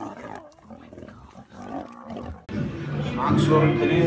Oh Max